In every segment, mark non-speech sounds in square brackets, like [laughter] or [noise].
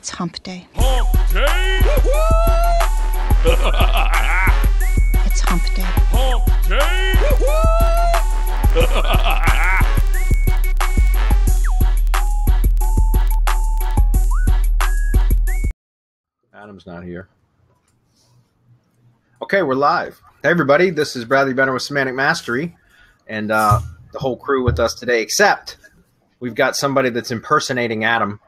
It's hump day. Hump day! It's hump day. Hump day! Adam's not here. Okay, we're live. Hey, everybody, this is Bradley Benner with Semantic Mastery, and uh, the whole crew with us today, except we've got somebody that's impersonating Adam.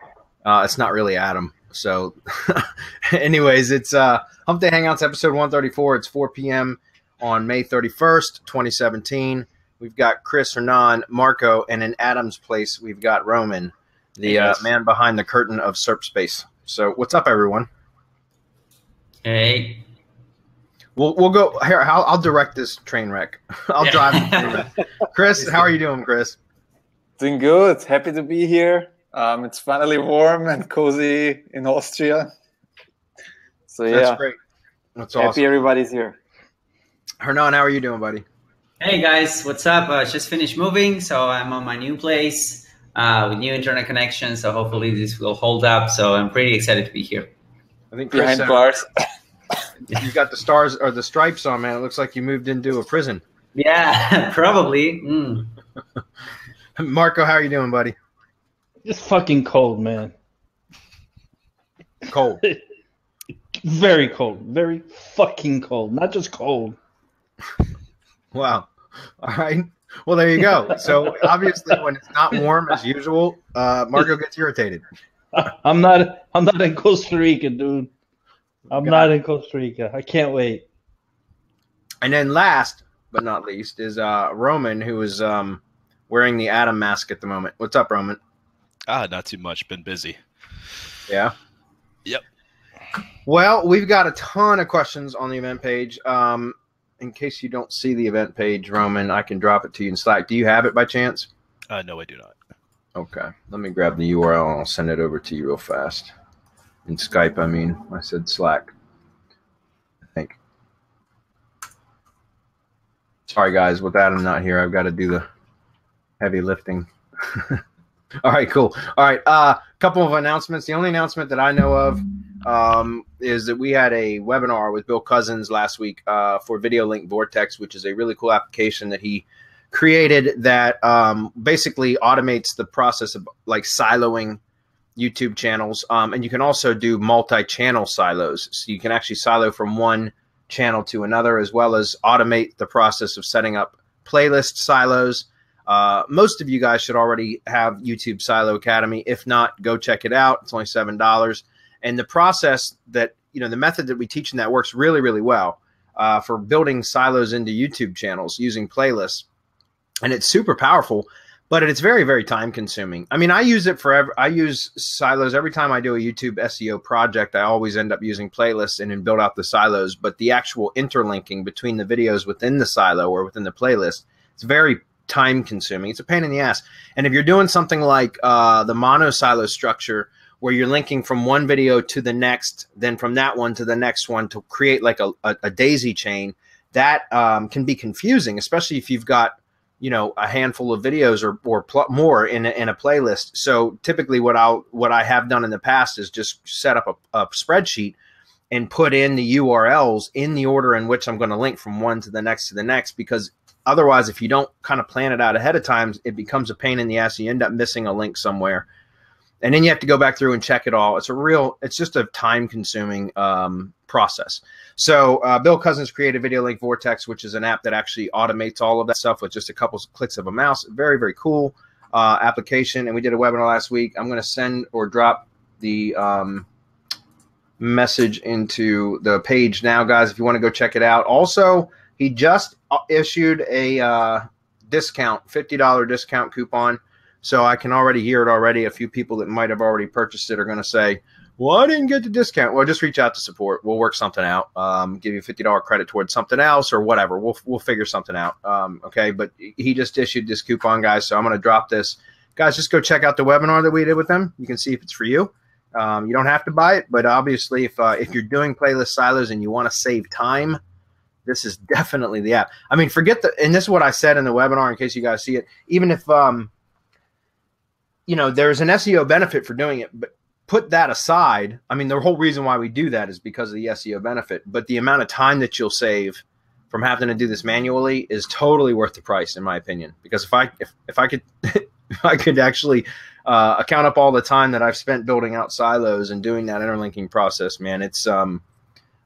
Uh, it's not really Adam. So, [laughs] anyways, it's uh, Hump Day Hangouts episode 134. It's 4 p.m. on May 31st, 2017. We've got Chris Hernan, Marco, and in Adam's place, we've got Roman, the uh, man behind the curtain of SERP space. So, what's up, everyone? Hey. We'll we'll go here. I'll, I'll direct this train wreck. [laughs] I'll drive. the train wreck. Chris, how are you doing, Chris? Doing good. Happy to be here. Um, it's finally warm and cozy in Austria. So That's yeah, great. That's happy everybody's here. Hernan, how are you doing, buddy? Hey guys, what's up? Uh, just finished moving, so I'm on my new place uh, with new internet connection. So hopefully this will hold up. So I'm pretty excited to be here. I think Chris Behind said- bars. [laughs] you got the stars or the stripes on, man. It looks like you moved into a prison. Yeah, [laughs] probably. Mm. [laughs] Marco, how are you doing, buddy? It's fucking cold, man. Cold. [laughs] Very cold. Very fucking cold. Not just cold. Wow. All right. Well, there you go. So obviously, when it's not warm as usual, uh, Marco gets irritated. [laughs] I'm not. I'm not in Costa Rica, dude. I'm Got not in Costa Rica. I can't wait. And then last but not least is uh, Roman, who is um, wearing the Adam mask at the moment. What's up, Roman? Ah, not too much. Been busy. Yeah. Yep. Well, we've got a ton of questions on the event page. Um, in case you don't see the event page, Roman, I can drop it to you in Slack. Do you have it by chance? Uh, no, I do not. Okay. Let me grab the URL and I'll send it over to you real fast. In Skype, I mean. I said Slack. I think. Sorry, guys. With Adam not here, I've got to do the heavy lifting. [laughs] [laughs] All right, cool. All right, a uh, couple of announcements. The only announcement that I know of um, is that we had a webinar with Bill Cousins last week uh, for Video Link Vortex, which is a really cool application that he created that um, basically automates the process of like siloing YouTube channels. Um, and you can also do multi-channel silos, so you can actually silo from one channel to another, as well as automate the process of setting up playlist silos. Uh, most of you guys should already have YouTube Silo Academy. If not, go check it out. It's only seven dollars, and the process that you know the method that we teach in that works really, really well uh, for building silos into YouTube channels using playlists, and it's super powerful. But it's very, very time consuming. I mean, I use it forever. I use silos every time I do a YouTube SEO project. I always end up using playlists and then build out the silos. But the actual interlinking between the videos within the silo or within the playlist, it's very time consuming. It's a pain in the ass. And if you're doing something like uh, the mono silo structure, where you're linking from one video to the next, then from that one to the next one to create like a, a, a daisy chain, that um, can be confusing, especially if you've got you know a handful of videos or or pl- more in a, in a playlist. So typically, what I what I have done in the past is just set up a, a spreadsheet and put in the URLs in the order in which I'm going to link from one to the next to the next because otherwise if you don't kind of plan it out ahead of time it becomes a pain in the ass. You end up missing a link somewhere. And then you have to go back through and check it all. It's a real it's just a time consuming um, process. So uh, bill cousins created video link vortex which is an app that actually automates all of that stuff with just a couple of clicks of a mouse. Very very cool uh, application. And we did a webinar last week. I'm going to send or drop the um, message into the page now guys if you want to go check it out. Also he just uh, issued a uh, discount, fifty dollar discount coupon. So I can already hear it already. A few people that might have already purchased it are going to say, "Well, I didn't get the discount." Well, just reach out to support. We'll work something out. Um, give you fifty dollar credit towards something else or whatever. We'll we'll figure something out. Um, okay, but he just issued this coupon, guys. So I'm going to drop this, guys. Just go check out the webinar that we did with them. You can see if it's for you. Um, you don't have to buy it, but obviously, if uh, if you're doing playlist silos and you want to save time, this is definitely the app. I mean, forget the and this is what I said in the webinar in case you guys see it. Even if um you know there's an SEO benefit for doing it, but put that aside, I mean, the whole reason why we do that is because of the SEO benefit. But the amount of time that you'll save from having to do this manually is totally worth the price, in my opinion. Because if I if, if I could [laughs] if I could actually uh, account up all the time that I've spent building out silos and doing that interlinking process, man, it's um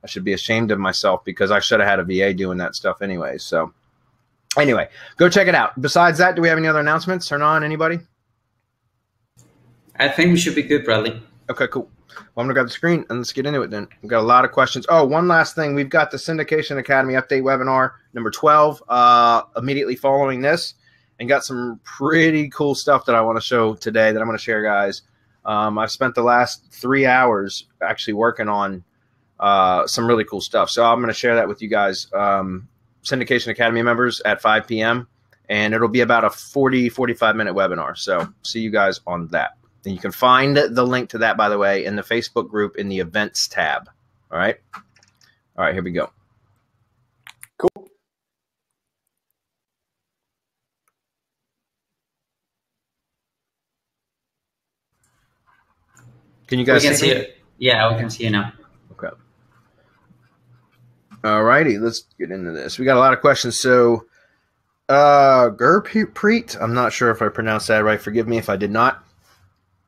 I should be ashamed of myself because I should have had a VA doing that stuff anyway. So anyway, go check it out. Besides that, do we have any other announcements? Hernan anybody? I think we should be good, Bradley. Okay, cool. Well, I'm gonna grab the screen and let's get into it then. We've got a lot of questions. Oh, one last thing. We've got the Syndication Academy update webinar number 12 uh, immediately following this, and got some pretty cool stuff that I want to show today that I'm going to share, guys. Um, I've spent the last three hours actually working on uh, some really cool stuff. So I'm going to share that with you guys, um, Syndication Academy members at 5 p.m. And it'll be about a 40, 45 minute webinar. So see you guys on that. And you can find the link to that, by the way, in the Facebook group in the events tab. All right. All right, here we go. Cool. Can you We guys can see see me? it. Yeah, we can see you now. All righty, let's get into this. We got a lot of questions. So, uh, Gurpreet, I'm not sure if I pronounced that right. Forgive me if I did not.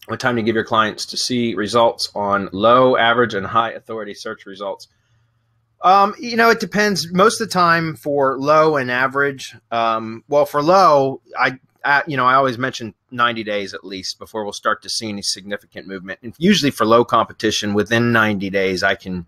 What time to give your clients to see results on low, average, and high authority search results? Um, you know, it depends. Most of the time for low and average, um, well, for low, I, I, you know, I always mention 90 days at least before we'll start to see any significant movement. And usually for low competition, within 90 days, I can,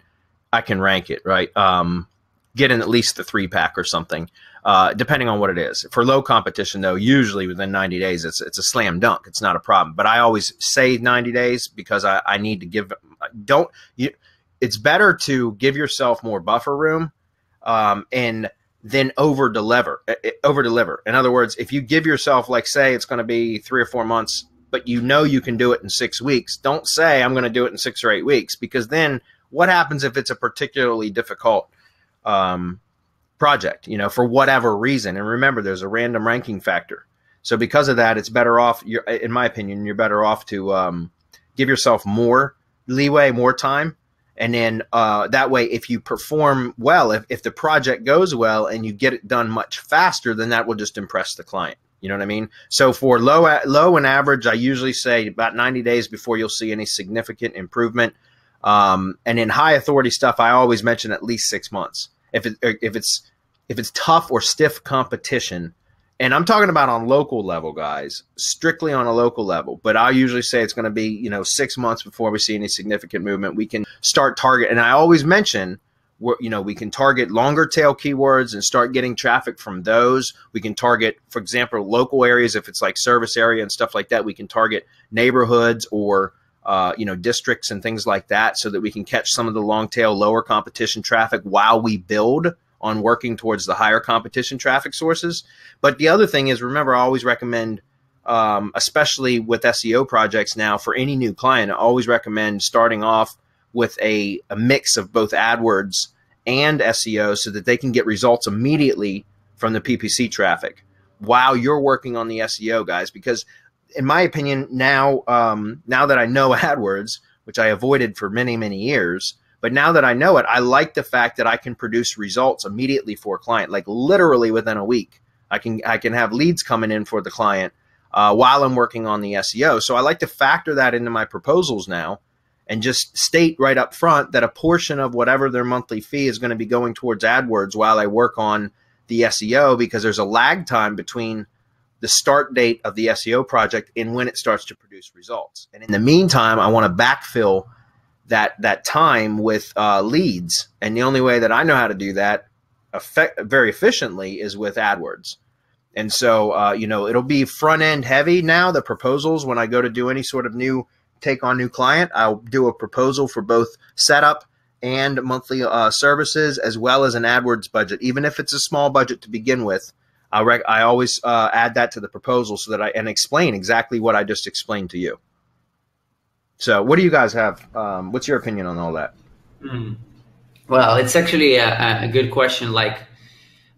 I can rank it right. Um, get in at least the three pack or something, uh, depending on what it is. For low competition, though, usually within 90 days, it's it's a slam dunk. It's not a problem. But I always say 90 days because I, I need to give. Don't you? It's better to give yourself more buffer room, um, and then over deliver. Over deliver. In other words, if you give yourself, like, say, it's going to be three or four months, but you know you can do it in six weeks. Don't say I'm going to do it in six or eight weeks because then what happens if it's a particularly difficult um, project, you know, for whatever reason. And remember, there's a random ranking factor. So because of that, it's better off. In my opinion, you're better off to um, give yourself more leeway, more time, and then uh, that way, if you perform well, if, if the project goes well and you get it done much faster, then that will just impress the client. You know what I mean? So for low low and average, I usually say about 90 days before you'll see any significant improvement. Um, and in high authority stuff, I always mention at least six months. If it if it's if it's tough or stiff competition, and I'm talking about on local level, guys, strictly on a local level. But I usually say it's going to be you know six months before we see any significant movement. We can start target, and I always mention you know we can target longer tail keywords and start getting traffic from those we can target for example local areas if it's like service area and stuff like that we can target neighborhoods or uh, you know districts and things like that so that we can catch some of the long tail lower competition traffic while we build on working towards the higher competition traffic sources but the other thing is remember i always recommend um, especially with seo projects now for any new client i always recommend starting off with a, a mix of both AdWords and SEO so that they can get results immediately from the PPC traffic while you're working on the SEO, guys. Because in my opinion, now um, now that I know [laughs] AdWords, which I avoided for many many years, but now that I know it, I like the fact that I can produce results immediately for a client, like literally within a week. I can I can have leads coming in for the client uh, while I'm working on the SEO. So I like to factor that into my proposals now and just state right up front that a portion of whatever their monthly fee is going to be going towards AdWords while I work on the SEO because there's a lag time between the start date of the SEO project and when it starts to produce results. And in the meantime, I want to backfill that that time with uh, leads, and the only way that I know how to do that effect, very efficiently is with AdWords. And so, uh, you know, it'll be front end heavy now. The proposals when I go to do any sort of new take on new client, I'll do a proposal for both setup and monthly uh, services, as well as an AdWords budget. Even if it's a small budget to begin with, I, rec- I always uh, add that to the proposal so that I and explain exactly what I just explained to you. So, what do you guys have? Um, what's your opinion on all that? Mm. Well, it's actually a, a, good question. Like,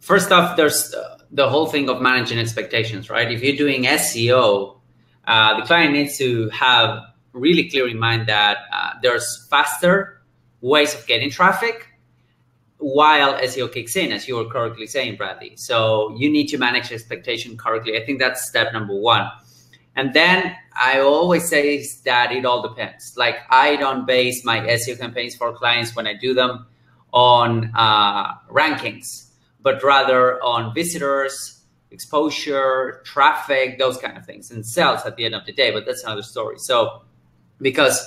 first off, there's the whole thing of managing expectations, right? If you're doing SEO, uh, the client needs to have really clear in mind that uh, there's faster ways of getting traffic while SEO kicks in, as you were correctly saying, Bradley. So you need to manage expectation correctly. I think that's step number one. And then I always say that it all depends. Like I don't base my SEO campaigns for clients when I do them on uh, rankings, but rather on visitors, exposure, traffic, those kind of things, and sales at the end of the day. But that's another story. So because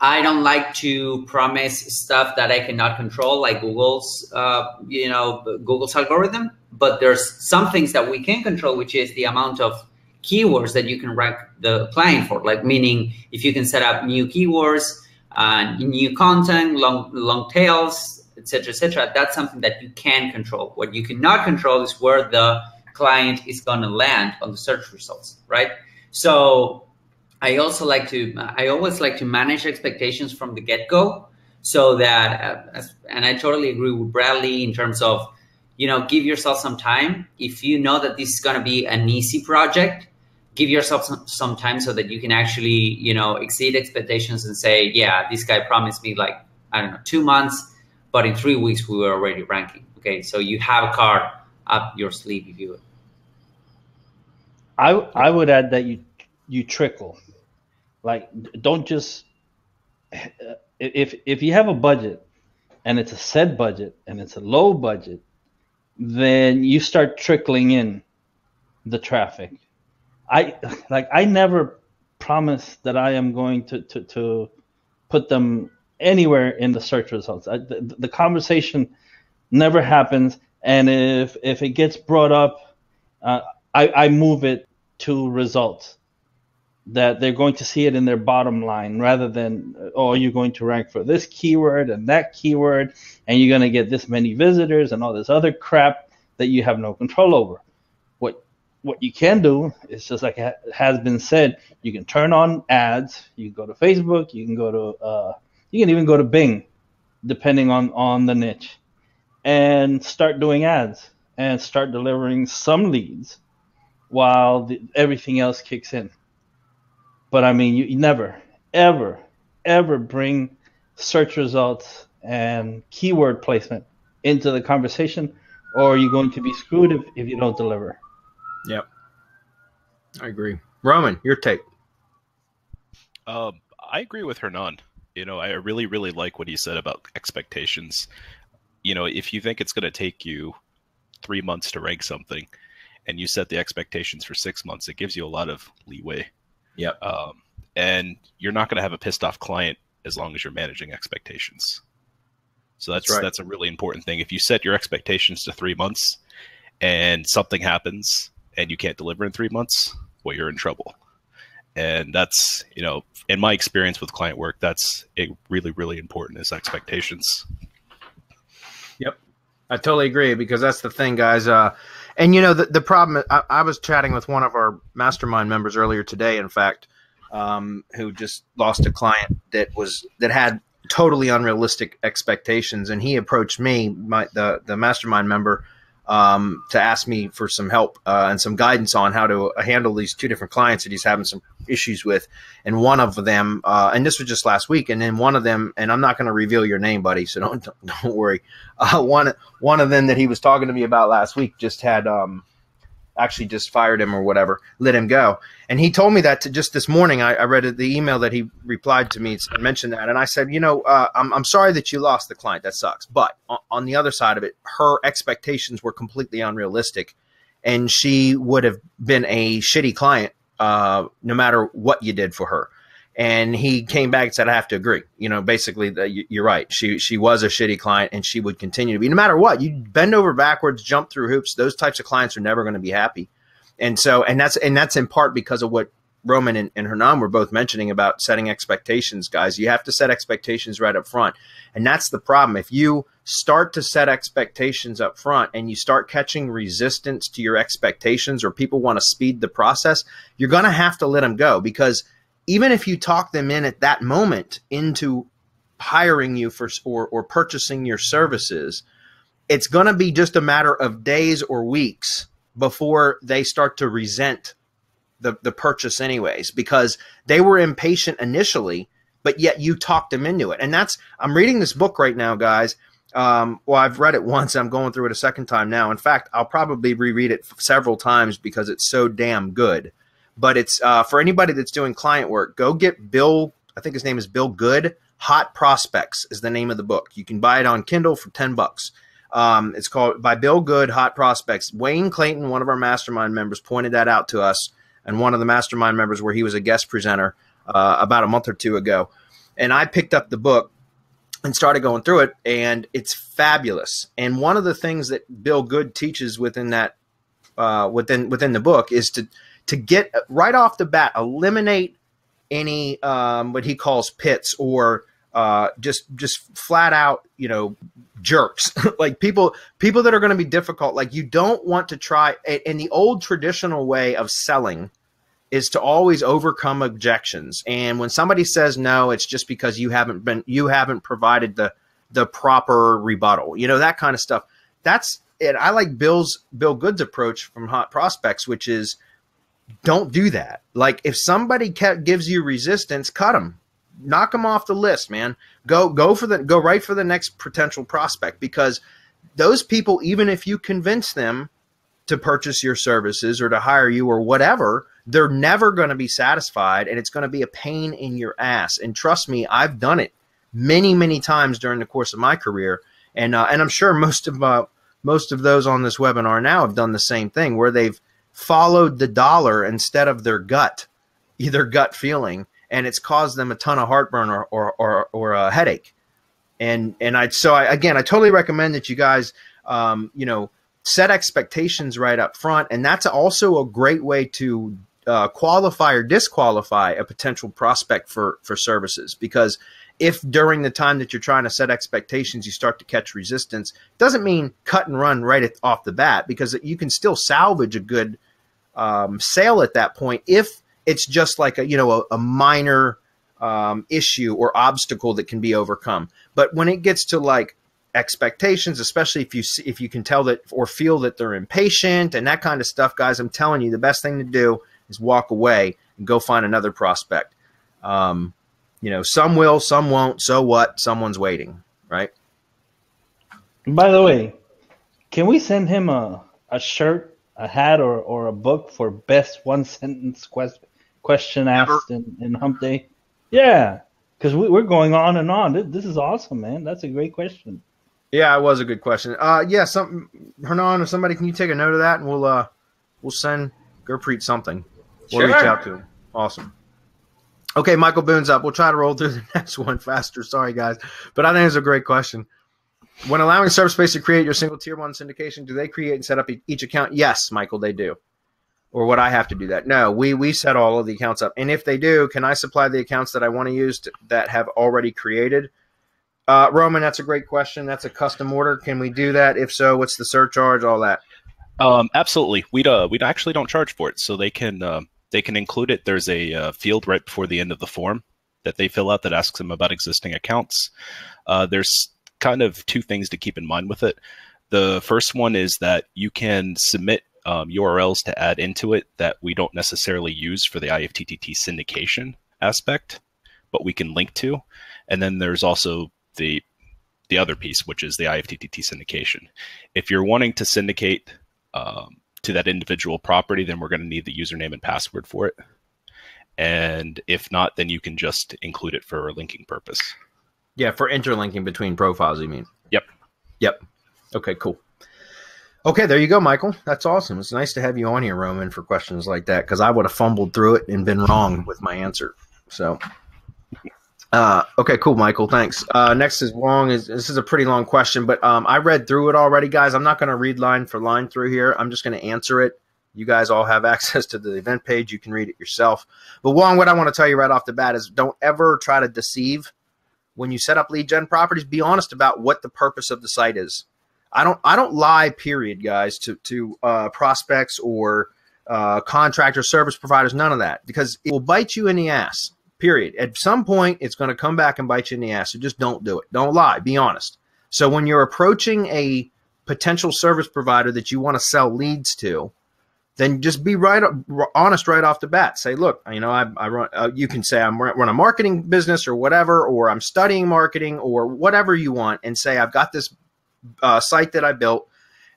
I don't like to promise stuff that I cannot control, like Google's, uh, you know, Google's algorithm. But there's some things that we can control, which is the amount of keywords that you can rank the client for. Like meaning, if you can set up new keywords, uh, new content, long long tails, etc., etc. That's something that you can control. What you cannot control is where the client is going to land on the search results, right? So I also like to, I always like to manage expectations from the get go so that, uh, and I totally agree with Bradley in terms of, you know, give yourself some time. If you know that this is going to be an easy project, give yourself some, some time so that you can actually, you know, exceed expectations and say, yeah, this guy promised me like, I don't know, two months, but in three weeks we were already ranking. Okay. So you have a card up your sleeve, if you. I I would add that you you trickle, like don't just if if you have a budget and it's a set budget and it's a low budget, then you start trickling in the traffic. I like I never promise that I am going to to to put them anywhere in the search results. I, the, the conversation never happens, and if if it gets brought up, uh, I, I move it to results that they're going to see it in their bottom line rather than oh you're going to rank for this keyword and that keyword and you're going to get this many visitors and all this other crap that you have no control over what what you can do is just like it has been said you can turn on ads you can go to facebook you can go to uh, you can even go to bing depending on on the niche and start doing ads and start delivering some leads while the, everything else kicks in. But I mean, you, you never, ever, ever bring search results and keyword placement into the conversation, or you're going to be screwed if, if you don't deliver. Yep. I agree. Roman, your take. Um, I agree with Hernan. You know, I really, really like what he said about expectations. You know, if you think it's going to take you three months to rank something, and you set the expectations for six months, it gives you a lot of leeway. Yep. Um, and you're not going to have a pissed off client as long as you're managing expectations. So that's That's right. that's a really important thing. If you set your expectations to three months and something happens and you can't deliver in three months, well, you're in trouble. And that's you know, in my experience with client work, that's a really really important is expectations. Yep, I totally agree because that's the thing, guys. Uh, and you know the the problem. I, I was chatting with one of our mastermind members earlier today. In fact, um, who just lost a client that was that had totally unrealistic expectations, and he approached me, my the the mastermind member, um, to ask me for some help uh, and some guidance on how to handle these two different clients that he's having some issues with. And one of them, uh, and this was just last week, and then one of them, and I'm not going to reveal your name, buddy, so don't [laughs] don't worry. Uh, one one of them that he was talking to me about last week just had um, actually just fired him or whatever, let him go. And he told me that to just this morning. I, I read the email that he replied to me and mentioned that, and I said, you know, uh, I'm I'm sorry that you lost the client. That sucks. But on, on the other side of it, her expectations were completely unrealistic, and she would have been a shitty client uh, no matter what you did for her. And he came back and said, "I have to agree. You know, basically, the, you- you're right. She she was a shitty client, and she would continue to be. No matter what, you bend over backwards, jump through hoops. Those types of clients are never going to be happy. And so, and that's and that's in part because of what Roman and, and Hernan were both mentioning about setting expectations, guys. You have to set expectations right up front, and that's the problem. If you start to set expectations up front and you start catching resistance to your expectations, or people want to speed the process, you're going to have to let them go because even if you talk them in at that moment into hiring you for or, or purchasing your services, it's going to be just a matter of days or weeks before they start to resent the the purchase anyways because they were impatient initially, but yet you talked them into it. And that's I'm reading this book right now, guys. Um, well, I've read it once. I'm going through it a second time now. In fact, I'll probably reread it several times because it's so damn good. But it's uh, for anybody that's doing client work. Go get Bill. I think his name is Bill Good. Hot Prospects is the name of the book. You can buy it on Kindle for ten bucks. Um, it's called by Bill Good, Hot Prospects. Wayne Clayton, one of our mastermind members, pointed that out to us, and one of the mastermind members where he was a guest presenter uh, about a month or two ago. And I picked up the book and started going through it, and it's fabulous. And one of the things that Bill Good teaches within that uh, within within the book is to to get right off the bat eliminate any um, what he calls pits or uh, just just flat out you know jerks. [laughs] Like people people that are going to be difficult like you don't want to try in the old traditional way of selling is to always overcome objections. And when somebody says no it's just because you haven't been you haven't provided the the proper rebuttal you know that kind of stuff. That's it i like bill's bill good's approach from hot prospects which is don't do that like if somebody kept, gives you resistance cut them knock them off the list, man. Go go for the go right for the next potential prospect because those people, even if you convince them to purchase your services or to hire you or whatever, they're never going to be satisfied and it's going to be a pain in your ass. And trust me, I've done it many, many times during the course of my career. And, uh, and I'm sure most of, most of those on this webinar now have done the same thing where they've followed the dollar instead of their gut, either gut feeling and it's caused them a ton of heartburn or or or, or a headache. And and I so I, again I totally recommend that you guys um, you know set expectations right up front, and that's also a great way to uh, qualify or disqualify a potential prospect for for services because if during the time that you're trying to set expectations you start to catch resistance doesn't mean cut and run right off the bat because you can still salvage a good um, sale at that point if it's just like a you know a, a minor um, issue or obstacle that can be overcome. But when it gets to like expectations, especially if you see, if you can tell that or feel that they're impatient and that kind of stuff, guys, I'm telling you, the best thing to do is walk away and go find another prospect. Um, you know, some will, some won't. So what? Someone's waiting, right? By the way, can we send him a, a shirt, a hat, or, or a book for best one [laughs] sentence question question asked in, in Hump Day? Yeah, because we, are going on and on. This, this, is awesome, man. That's a great question. Yeah, it was a good question. Uh, yeah, some Hernan or somebody, can you take a note of that, and we'll uh, we'll send Gurpreet something. We'll sure. reach out to him. Awesome. Okay, Michael Boone's up. We'll try to roll through the [laughs] next one faster. Sorry, guys, but I think it's a great question. When allowing SERP Space to create your single tier one syndication, do they create and set up each account? Yes, Michael, they do or would I have to do that? No, we we set all of the accounts up, and if they do, can I supply the accounts that I want to use to, that have already created? Uh, Roman, that's a great question. That's a custom order. Can we do that? If so, what's the surcharge? All that. Um, absolutely. We uh, we actually don't charge for it, so they can uh, they can include it. There's a uh, field right before the end of the form that they fill out that asks them about existing accounts. Uh, there's kind of two things to keep in mind with it. The first one is that you can submit um, URLs to add into it that we don't necessarily use for the IFTTT syndication aspect, but we can link to. And then there's also the the other piece, which is the IFTTT syndication. If you're wanting to syndicate um, to that individual property, then we're going to need the username and password for it. And if not, then you can just include it for a linking purpose. Yeah, for interlinking between profiles, you mean? Yep. Yep. Okay, cool. Okay, there you go, Michael. That's awesome. It's nice to have you on here, Roman, for questions like that because I would have fumbled through it and been wrong with my answer. So, uh, okay, cool, Michael. Thanks. Uh, next is Wong. Is this is a pretty long question, but um, I read through it already, guys. I'm not going to read line for line through here. I'm just going to answer it. You guys all have [laughs] access to the event page. You can read it yourself. But Wong, what I want to tell you right off the bat is don't ever try to deceive when you set up lead gen properties. Be honest about what the purpose of the site is I don't I don't lie, period, guys, to to uh, prospects or uh, contractor service providers, none of that, because it will bite you in the ass. Period. At some point, it's going to come back and bite you in the ass. So just don't do it. Don't lie. Be honest. So when you're approaching a potential service provider that you want to sell leads to, then just be right honest right off the bat. Say, look, you know, I, I run. Uh, you can say I'm run a marketing business or whatever, or I'm studying marketing or whatever you want, and say I've got this uh, site that I built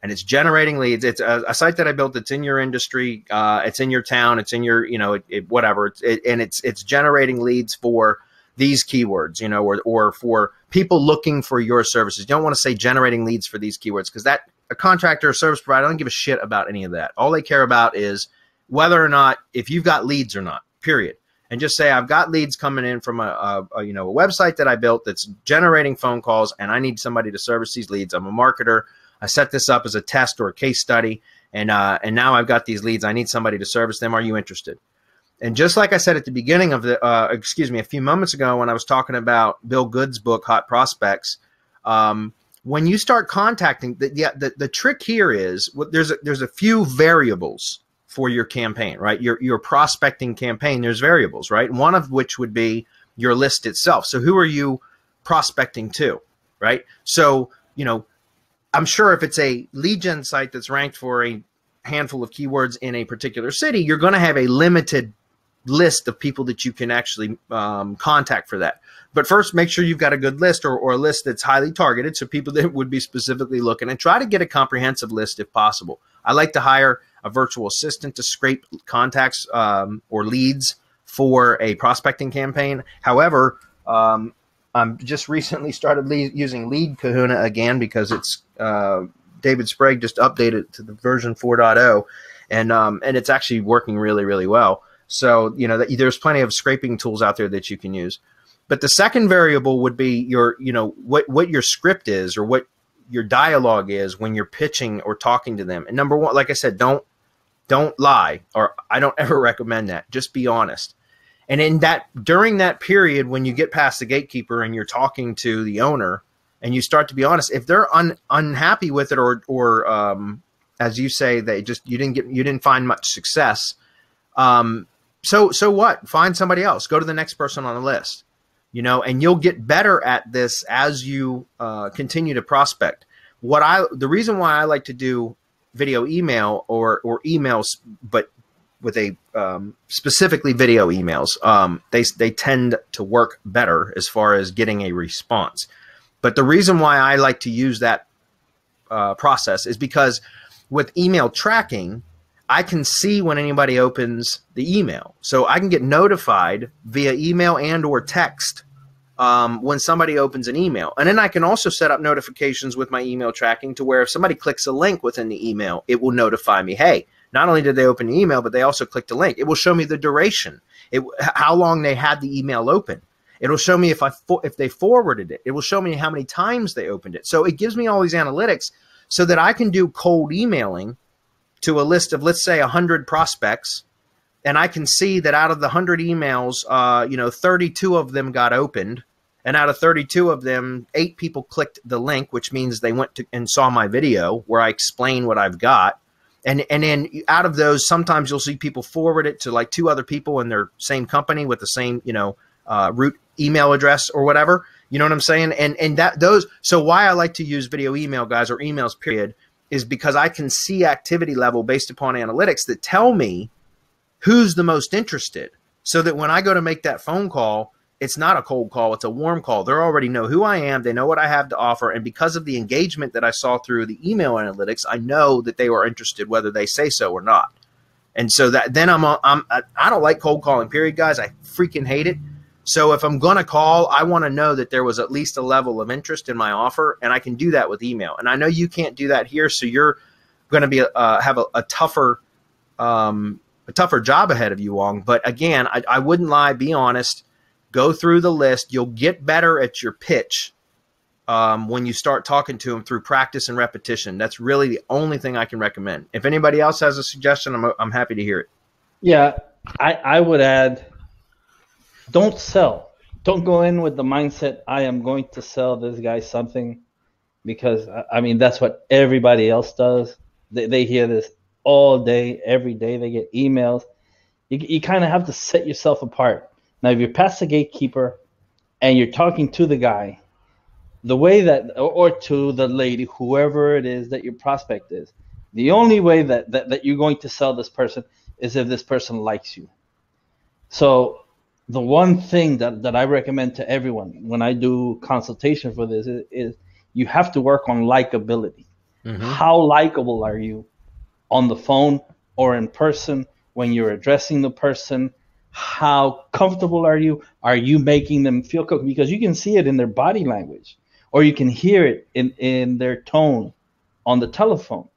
and it's generating leads. It's a, a, site that I built that's in your industry. Uh, it's in your town. It's in your, you know, it, it, whatever. It's, it, and it's it's generating leads for these keywords, you know, or or for people looking for your services. You don't want to say generating leads for these keywords because that a contractor or service provider I don't give a shit about any of that. All they care about is whether or not if you've got leads or not. Period. And just say I've got leads coming in from a, a, a you know a website that I built that's generating phone calls, and I need somebody to service these leads. I'm a marketer. I set this up as a test or a case study, and uh, and now I've got these leads. I need somebody to service them. Are you interested? And just like I said at the beginning of the, uh, excuse me, a few moments ago when I was talking about Bill Good's book, Hot Prospects, um, when you start contacting, the, the, the, the trick here is there's a, there's a few variables for your campaign, right? Your your prospecting campaign. There's variables, right? One of which would be your list itself. So who are you prospecting to, right? So you know I'm sure if it's a lead gen site that's ranked for a handful of keywords in a particular city, you're going to have a limited list of people that you can actually um, contact for that. But first, make sure you've got a good list or, or a list that's highly targeted. So people [laughs] that would be specifically looking and try to get a comprehensive list if possible. I like to hire a virtual assistant to scrape contacts um, or leads for a prospecting campaign. However, um, I'm just recently [laughs] started using Lead Kahuna again because it's uh, David Sprague just updated to the version 4.0, and um, and it's actually working really really well. So you know there's plenty of scraping tools out there that you can use. But the second variable would be your you know what what your script is or what your dialogue is when you're pitching or talking to them. And number one, like I said, don't don't lie, or I don't [laughs] ever recommend that. Just be honest. And in that during that period when you get past the gatekeeper and you're talking to the owner and you start to be honest, if they're un, unhappy with it or or um, as you say they just you didn't get you didn't find much success, um, so so what? Find somebody else. Go to the next person on the list. You know, and you'll get better at this as you uh, continue to prospect. What I the reason why I like to do video email or or emails, but with a um, specifically video emails, um, they they tend to work better as far as getting a response. But the reason why I like to use that uh, process is because with email tracking, I can see when anybody opens the email, so I can get notified via email and or text um, when somebody opens an email. And then I can also set up notifications with my email tracking to where if somebody clicks a link within the email, it will notify me, hey, not only did they open the email, but they also clicked a link. It will show me the duration, it, how long they had the email open. It'll show me if I if they forwarded it. It will show me how many times they opened it. So it gives me all these analytics so that I can do cold emailing to a list of let's say 100 prospects and I can see that out of the 100 emails, uh, you know, 32 of them got opened and out of 32 of them, eight people clicked the link, which means they went to and saw my video where I explain what I've got. And and then out of those sometimes you'll see people forward it to like two other people in their same company with the same you know uh, root email address or whatever. You know what i'm saying? And and that those so why i like to use video email guys or emails period is because i can see activity level based upon analytics that tell me who's the most interested. So that when i go to make that phone call it's not a cold call it's a warm call. They already know who i am they know what i have to offer and because of the engagement that i saw through the email analytics i know that they were interested whether they say so or not. And so that then i'm i'm i don't like cold calling period guys. I freaking hate it so if i'm going to call i want to know that there was at least a level of interest in my offer and i can do that with email and i know you can't do that here so you're going to be uh, have a, a tougher um, a tougher job ahead of you wong but again I, I wouldn't lie be honest Go through the list. You'll get better at your pitch um, when you start talking to them through practice and repetition. That's really the only thing I can recommend. If anybody else has a suggestion, I'm, I'm happy to hear it. Yeah, I, I would add don't sell. Don't go in with the mindset, I am going to sell this guy something because, I mean, that's what everybody else does. They, they hear this all day, every day. They get emails. You, you kind of have to set yourself apart. Now, if you're past the gatekeeper and you're talking to the guy, the way that, or to the lady, whoever it is that your prospect is, The only way that, that, that you're going to sell this person is if this person likes you. So the one thing that, that I recommend to everyone when I do consultation for this is, is you have to work on likability. Mhm. How likable are you on the phone or in person when you're addressing the person? How comfortable are you? Are you making them feel comfortable? Because you can see it in their body language or you can hear it in, in their tone on the telephone.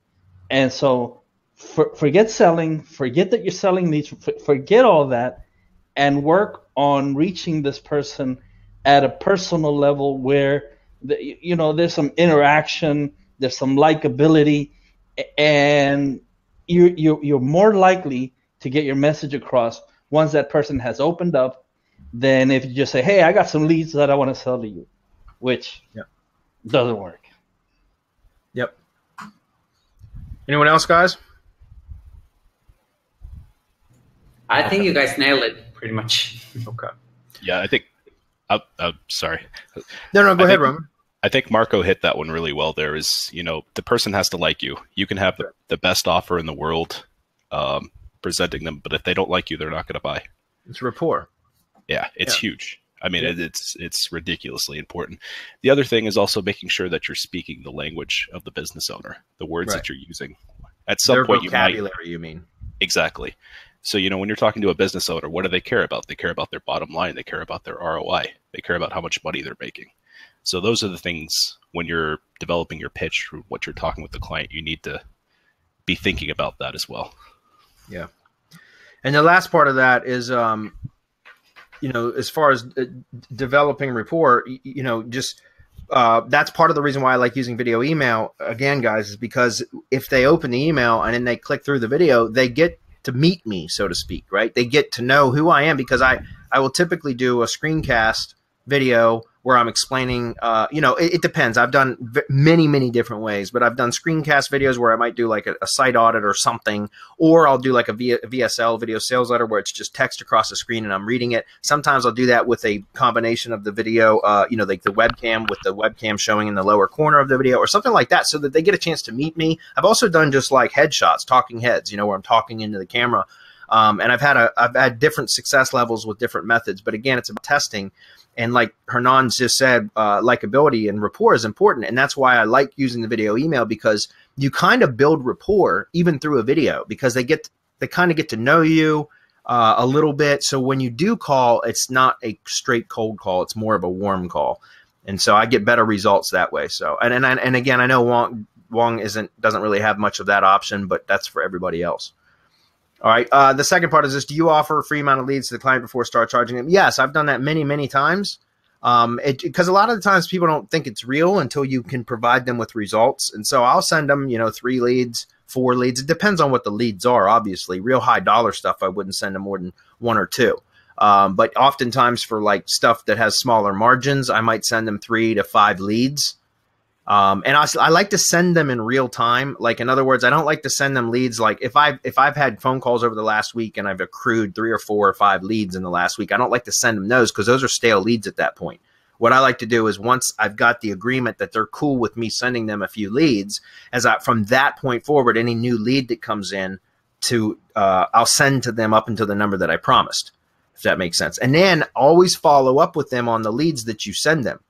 And so for, forget selling, forget that you're selling these, forget all that and work on reaching this person at a personal level where the, you know there's some interaction there's some likability and you're, you're you're more likely to get your message across once that person has opened up than if you just say hey i got some leads that i want to sell to you which Yep. doesn't work Yep. Anyone else, guys? I think you guys nailed it pretty much. [laughs] Okay. Yeah, I think. Uh, uh, sorry. No, no, go I ahead, think- Roman. I think Marco hit that one really well. There is, you know, the person has to like you. You can have the, the best offer in the world, um, presenting them, but if they don't like you, they're not going to buy. It's rapport. Yeah, it's huge. I mean, it, it's it's ridiculously important. The other thing is also making sure that you're speaking the language of the business owner, the words Right. that you're using. At some Their point, you might vocabulary, you mean? Exactly. So, you know, when you're talking to a business owner, what do they care about? They care about their bottom line. They care about their ROI. They care about how much money they're making. So, those are the things when you're developing your pitch, what you're talking with the client, you need to be thinking about that as well. Yeah. And the last part of that is, um, you know, as far as uh, developing rapport, you know, just uh, that's part of the reason why I like using video email. Again, guys, is because if they open the email and then they click through the video, they get to meet me, so to speak, right? They get to know who I am because I I will typically do a screencast video where I'm explaining. Uh, you know, it, it depends. I've done v- many, many different ways, but I've done screencast videos where I might do like a, a site audit or something, or I'll do like a v- VSL video sales letter where it's just text across the screen and I'm reading it. Sometimes I'll do that with a combination of the video, uh, you know, like the webcam with the webcam showing in the lower corner of the video or something like that, so that they get a chance to meet me. I've also done just like headshots, talking heads, you know, where I'm talking into the camera. Um, and I've had a I've had different success levels with different methods, but again, it's about testing. And like Hernan just said, uh, likability and rapport is important, and that's why I like using the video email because you kind of build rapport even through a video because they get they kind of get to know you uh, a little bit. So when you do call, it's not a straight cold call; it's more of a warm call, and so I get better results that way. So and and and again, I know Wong Wong isn't doesn't really have much of that option, but that's for everybody else. All right. Uh, the second part is this: Do you offer a free amount of leads to the client before start charging them? Yes, I've done that many, many times. Um, because a lot of the times people don't think it's real until you can provide them with results, and so I'll send them, you know, three leads, four leads. It depends on what the leads are. Obviously, real high dollar stuff, I wouldn't send them more than one or two. Um, but oftentimes for like stuff that has smaller margins, I might send them three to five leads. Um, and I, I like to send them in real time. Like in other words, I don't like to send them leads. Like if I if I've had phone calls over the last week and I've accrued three or four or five leads in the last week, I don't like to send them those because those are stale leads at that point. What I like to do is once I've got the agreement that they're cool with me sending them a few leads, as I from that point forward, any new lead that comes in, to uh, I'll send to them up until the number that I promised, if that makes sense. And then always follow up with them on the leads that you send them.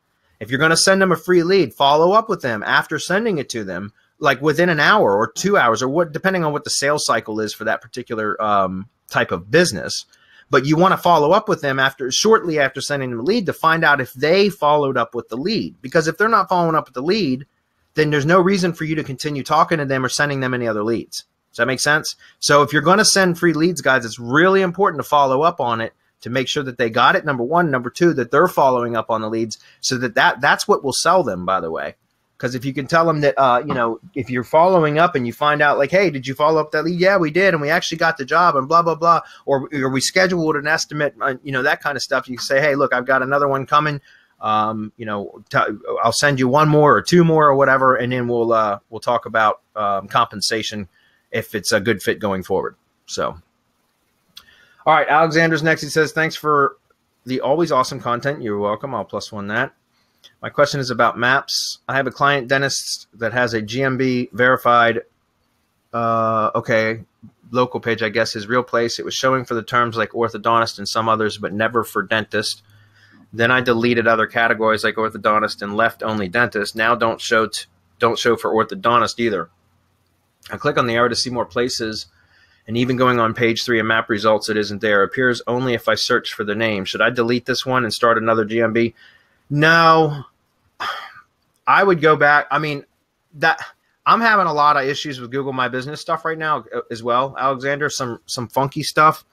If you're going to send them a free lead, follow up with them after sending it to them, like within an hour or two hours, or what, depending on what the sales cycle is for that particular um, type of business. But you want to follow up with them after shortly after sending them a lead to find out if they followed up with the lead. Because if they're not following up with the lead, then there's no reason for you to continue talking to them or sending them any other leads. Does that make sense? So if you're going to send free leads, guys, it's really important to follow up on it to make sure that they got it. Number one, number two, that they're following up on the leads, so that, that that's what will sell them. By the way, because if you can tell them that, uh, you know, if you're following up and you find out like, hey, did you follow up that lead? Yeah, we did, and we actually got the job, and blah blah blah, or, or we scheduled an estimate, uh, you know, that kind of stuff. You say, hey, look, I've got another one coming. Um, you know, I'll send you one more or two more or whatever, and then we'll uh, we'll talk about um, compensation if it's a good fit going forward. So. All right, Alexander's next. He says, "Thanks for the always awesome content. You're welcome. I'll plus one that. My question is about maps. I have a client dentist that has a GMB verified uh, okay, local page, I guess his real place. It was showing for the terms like orthodontist and some others, but never for dentist. Then I deleted other categories like orthodontist and left only dentist. Now don't show don't show for orthodontist either. I click on the arrow to see more places, and even going on page three of map results, it isn't there. It appears only if I search for the name. Should I delete this one and start another GMB? No, I would go back. I mean, that I'm having a lot of issues with Google My Business stuff right now uh, as well, Alexander. Some some funky stuff.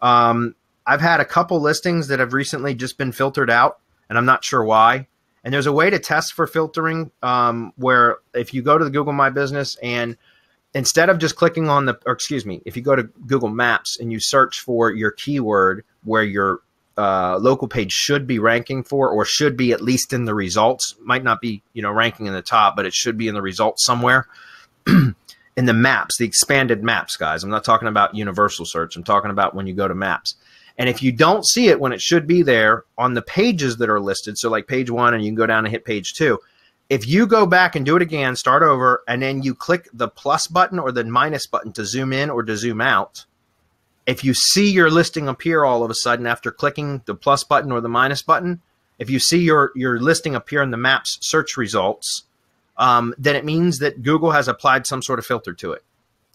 Um, I've had a couple listings that have recently just been filtered out, and I'm not sure why. And there's a way to test for filtering um, where if you go to the Google My Business and instead of just clicking on the, or excuse me, if you go to Google Maps and you search for your keyword where your uh, local page should be ranking for, or should be at least in the results, might not be, you know, ranking in the top, but it should be in the results somewhere. [clears throat] in the maps, the expanded maps, guys. I'm not talking about universal search. I'm talking about when you go to maps. And if you don't see it when it should be there on the pages that are listed, so like page one, and you can go down and hit page two, if you go back and do it again, start over, and then you click the plus button or the minus button to zoom in or to zoom out, if you see your listing appear all of a sudden after clicking the plus button or the minus button, if you see your, your listing appear in the maps search results, um, then it means that Google has applied some sort of filter to it.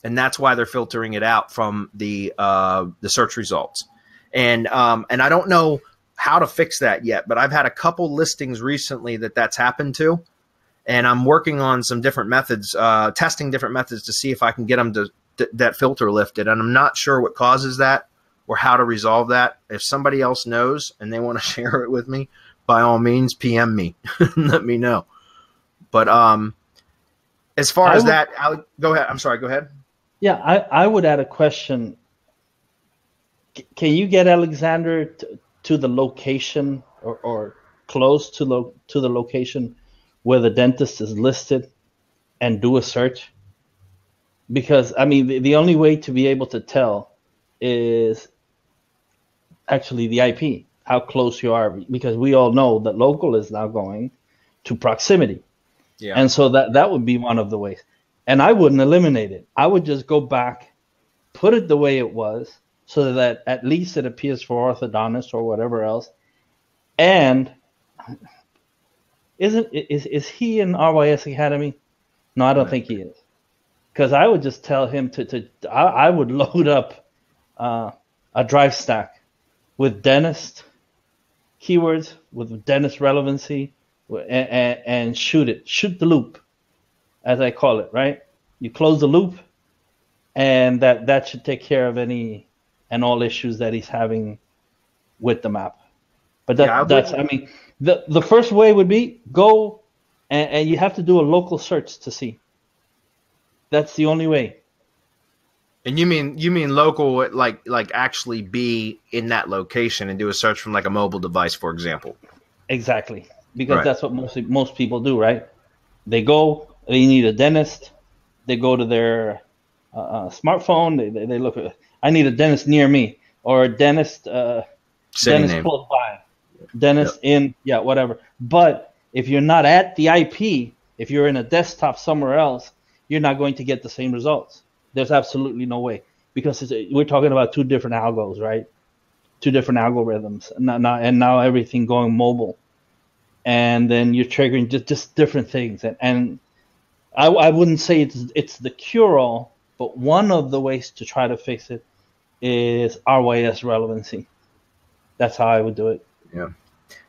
And that's why they're filtering it out from the uh, the search results and um, and I don't know how to fix that yet, but I've had a couple listings recently that that's happened to, and I'm working on some different methods, uh, testing different methods to see if I can get them to th- that filter lifted, and I'm not sure what causes that or how to resolve that. If somebody else knows and they want to [laughs] share it with me, by all means, PM me, [laughs] let me know. But um, as far I as would- that, I'll, go ahead. I'm sorry. Go ahead. Yeah, I, I would add a question. C- Can you get Alexander to, to the location or, or close to lo, to the location where the dentist is listed and do a search? Because I mean, the, the only way to be able to tell is actually the IP, how close you are, because we all know that local is now going to proximity. Yeah. And so that that would be one of the ways. And I wouldn't eliminate it. I would just go back, put it the way it was, so that at least it appears for orthodontist or whatever else. And isn't is is he in RYS Academy? No, I don't think he is. Because I would just tell him to to I, I would [laughs] load up uh, a drive stack with dentist keywords with dentist relevancy and, and, and shoot it, shoot the loop, as I call it. Right? You close the loop, and that that should take care of any and all issues that he's having with the map. But that, Yeah, I that's I mean the the first way would be go and, and you have to do a local search to see. That's the only way. And you mean you mean local like like actually be in that location and do a search from like a mobile device, for example. Exactly, because Right. that's what most most people do, right? They go, they need a dentist, they go to their uh, uh, smartphone, they, they they look at, I need a dentist near me or a dentist uh, City dentist name. close by, dentist in, yeah, whatever. But if you're not at the IP, if you're in a desktop somewhere else, you're not going to get the same results. There's absolutely no way because it's, we're talking about two different algos, right? Two different algorithms, and now, now and now everything going mobile, and then you're triggering just just different things, and and I, I wouldn't say it's it's the cure all, but one of the ways to try to fix it is RYS relevancy. That's how I would do it.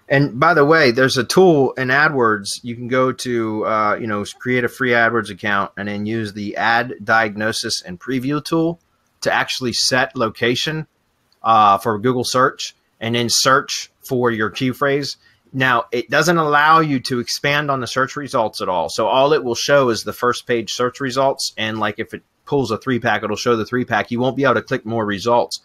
And by the way, there's a tool in AdWords. You can go to, uh, you know, create a free AdWords account and then use the ad diagnosis and preview tool to actually set location uh, for Google search and then search for your key phrase. Now, it doesn't allow you to expand on the search results at all. So all it will show is the first page search results. And like if it pulls a three pack, it'll show the three pack. You won't be able to click more results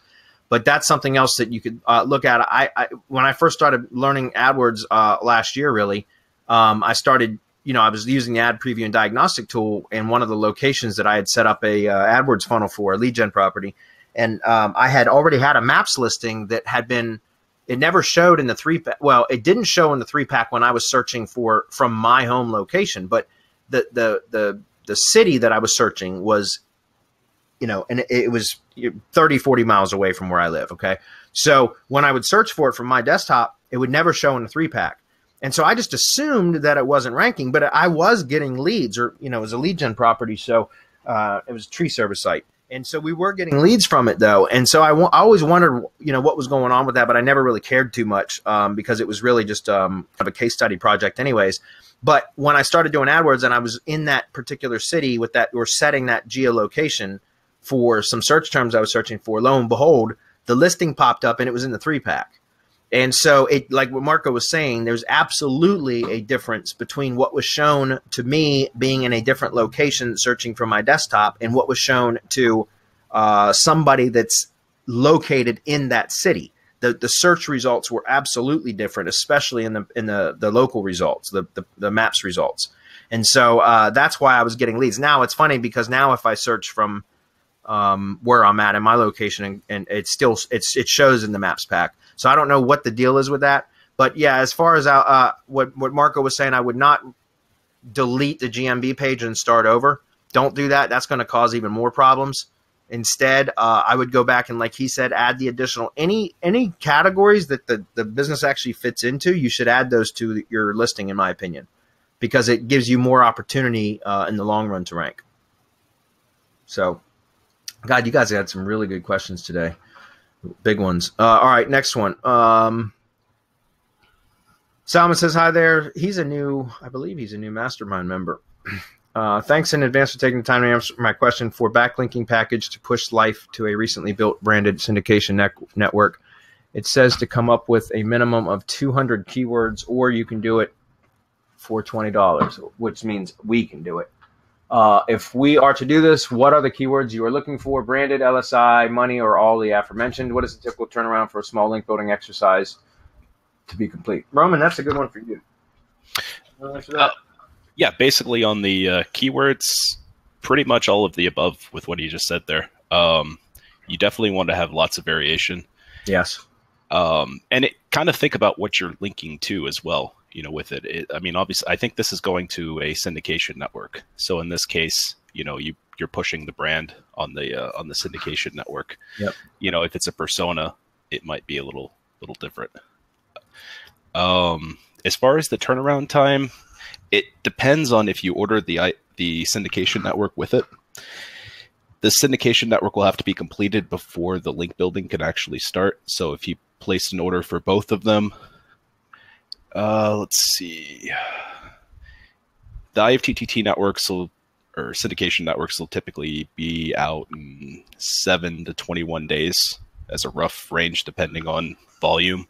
but that's something else that you could uh, look at. I, I when I first started learning AdWords uh, last year, really, um, I started. You know, I was using the ad preview and diagnostic tool in one of the locations that I had set up a uh, AdWords funnel for a lead gen property, and um, I had already had a maps listing that had been. It never showed in the three pack. Well, it didn't show in the three pack when I was searching for from my home location, but the the the the city that I was searching was you know, and it, was 30, 40 miles away from where I live. Okay. So when I would search for it from my desktop, it would never show in the three pack. And so I just assumed that it wasn't ranking, but I was getting leads or, you know, it was a lead gen property. So uh, it was a tree service site. And so we were getting leads from it though. And so I, w- I always wondered, you know, what was going on with that, but I never really cared too much um, because it was really just um, kind of a case study project anyways. But when I started doing AdWords and I was in that particular city with that, or setting that geolocation for some search terms I was searching for, lo and behold, the listing popped up and it was in the three pack. And so it like what Marco was saying, there's absolutely a difference between what was shown to me being in a different location searching from my desktop and what was shown to uh, somebody that's located in that city. The, the search results were absolutely different, especially in the in the, the local results, the, the, the maps results. And so uh, that's why I was getting leads. Now it's funny because now if I search from um, where I'm at in my location, and, and it still it's it shows in the maps pack. So I don't know what the deal is with that. But yeah, as far as uh, uh, what what Marco was saying, I would not delete the GMB page and start over. Don't do that. That's going to cause even more problems. Instead, uh, I would go back and, like he said, add the additional any any categories that the the business actually fits into. You should add those to your listing, in my opinion, because it gives you more opportunity uh, in the long run to rank. So God, you guys had some really good questions today. Big ones. Uh, all right, next one. Um, Salman says hi there. He's a new, I believe he's a new mastermind member. [clears throat] Uh, thanks in advance for taking the time to answer my question for backlinking package to push life to a recently built branded syndication ne- network. It says to come up with a minimum of 200 keywords, or you can do it for $20, which means we can do it. Uh, if we are to do this, what are the keywords you are looking for? Branded, LSI, money, or all the aforementioned? What is the typical turnaround for a small link building exercise to be complete? Roman, that's a good one for you. Uh, yeah, basically on the uh, keywords, pretty much all of the above with what you just said there. Um, you definitely want to have lots of variation. Yes. Um, and it kind of think about what you're linking to as well you know with it. it. i mean obviously i think this is going to a syndication network so in this case you know you you're pushing the brand on the uh, on the syndication network yep. you know if it's a persona it might be a little little different um as far as the turnaround time it depends on if you order the the syndication network with it the syndication network will have to be completed before the link building can actually start so if you place an order for both of them uh, let's see. The IFTTT networks will, or syndication networks will typically be out in seven to 21 days as a rough range, depending on volume.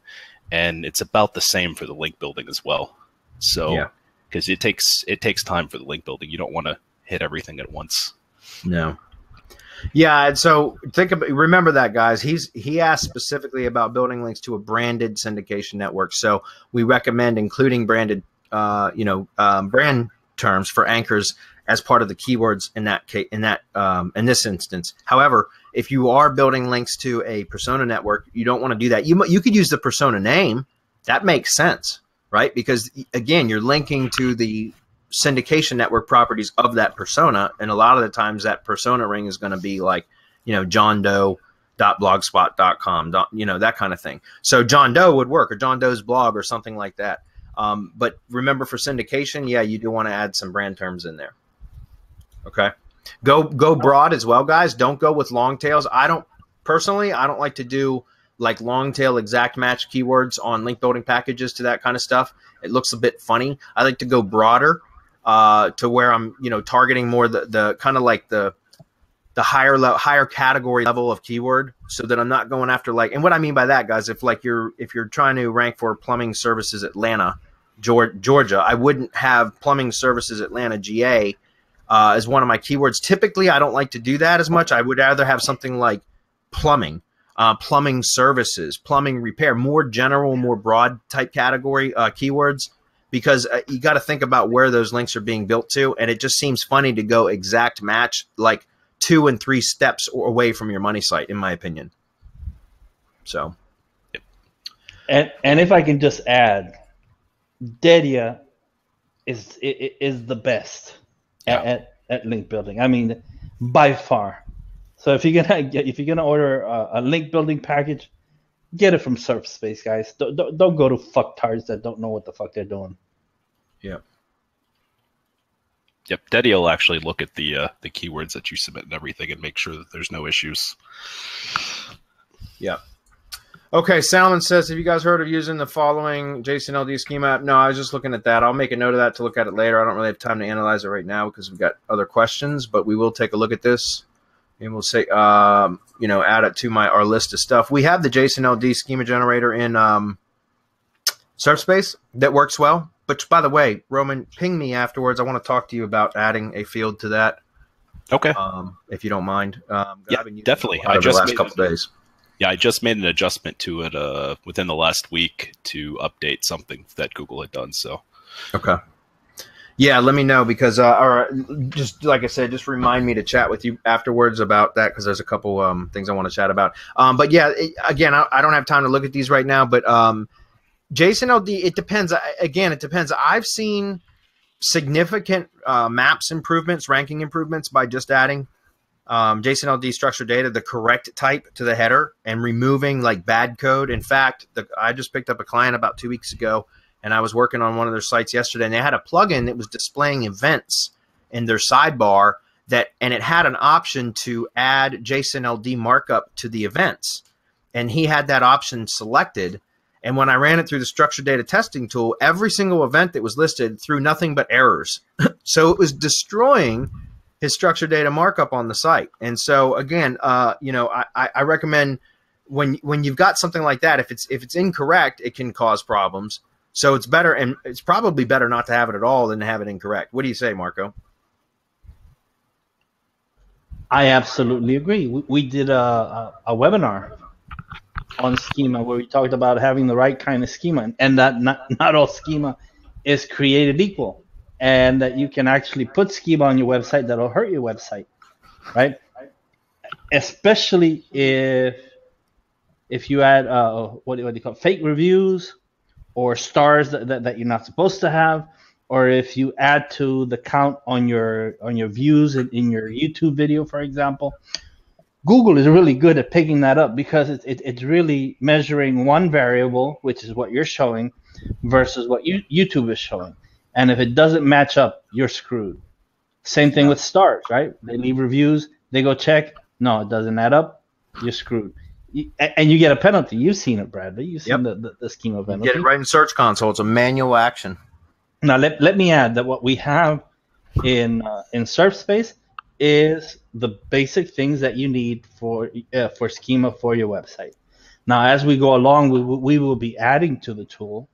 And it's about the same for the link building as well. So, because it takes it takes time for the link building, you don't want to hit everything at once. No. Yeah, and so think about remember that guys. He's he asked specifically about building links to a branded syndication network. So we recommend including branded, uh, you know, um, brand terms for anchors as part of the keywords in that case, in that um, in this instance. However, if you are building links to a persona network, you don't want to do that. You you could use the persona name. That makes sense, right? Because again, you're linking to the syndication network properties of that persona. And a lot of the times that persona ring is going to be like, you know, John Doe dot blogspot.com you know that kind of thing. So john doe would work or john doe's blog or something like that. Um, but remember for syndication yeah you do want to add some brand terms in there. Okay? Go go broad as well guys. Don't go with long tails. I don't personally i don't like to do like long tail exact match keywords on link building packages to that kind of stuff. It looks a bit funny. I like to go broader uh, to where I'm, you know, targeting more the, the kind of like the the higher level, higher category level of keyword, so that I'm not going after like. And what I mean by that, guys, if like you're if you're trying to rank for plumbing services Atlanta, Georgia, I wouldn't have plumbing services Atlanta GA uh, as one of my keywords. Typically, I don't like to do that as much. I would rather have something like plumbing. Uh, plumbing services, plumbing repair, more general, more broad type category uh, keywords because uh, you got to think about where those links are being built to. And it just seems funny to go exact match like two and three steps away from your money site, in my opinion. So, and and if I can just add, Dedia is is the best yeah. at, at, at link building. I mean, by far. So if you're gonna [laughs] if you're gonna order a, a link building package, get it from SERP Space, guys. Don't, don't, don't go to fucktards that don't know what the fuck they're doing. Yeah. Yep, Daddy will actually look at the uh, the keywords that you submit and everything and make sure that there's no issues. Yeah. Okay, Salmon says, have you guys heard of using the following JSON LD schema app? No, I was just looking at that. I'll make a note of that to look at it later. I don't really have time to analyze it right now because we've got other questions, but we will take a look at this and we'll say, um, you know, add it to my our list of stuff. We have the JSON LD schema generator in um, SERP Space that works well. But by the way, Roman, ping me afterwards. I want to talk to you about adding a field to that, Okay. um, if you don't mind. Um, Yeah, definitely. I over the just last made- couple days. Yeah, I just made an adjustment to it uh, within the last week to update something that Google had done. So Okay. Yeah, let me know because, uh, or just like I said, just remind me to chat with you afterwards about that because there's a couple um, things I want to chat about. Um, but yeah, it, again, I, I don't have time to look at these right now. But um, JSON LD, it depends. I- Again, it depends. I've seen significant uh, maps improvements, ranking improvements by just adding um, JSON LD structured data, the correct type to the header, and removing like bad code. In fact, the, I just picked up a client about two weeks ago, and I was working on one of their sites yesterday, and they had a plugin that was displaying events in their sidebar that, and it had an option to add JSON LD markup to the events, and he had that option selected. And when I ran it through the structured data testing tool, every single event that was listed threw nothing but errors. [laughs] so it was destroying his structured data markup on the site. And so again, uh, you know, I, I- I recommend when when you've got something like that, if it's if it's incorrect, it can cause problems. So it's better, and it's probably better not to have it at all than to have it incorrect. What do you say, Marco? I absolutely agree. We, we did a, a, a webinar on schema where we talked about having the right kind of schema and that not, not all schema is created equal and that you can actually put schema on your website that'll hurt your website, right? Especially if if you add uh, what, what do you call it? fake reviews or stars that, that, that you're not supposed to have or if you add to the count on your on your views in, in your YouTube video, for example, Google is really good at picking that up because it, it, it's really measuring one variable, which is what you're showing, versus what you, YouTube is showing. And if it doesn't match up, you're screwed. Same thing with stars, right? They leave reviews, they go check, no, it doesn't add up, you're screwed. You- And you get a penalty. You've seen it, Bradley. You've seen the, the, the schema penalty. Get it right in Search Console. It's a manual action. Now let, let me add that what we have in uh, in SERP Space is the basic things that you need for uh, for schema for your website. Now as we go along, we, will- we will be adding to the tool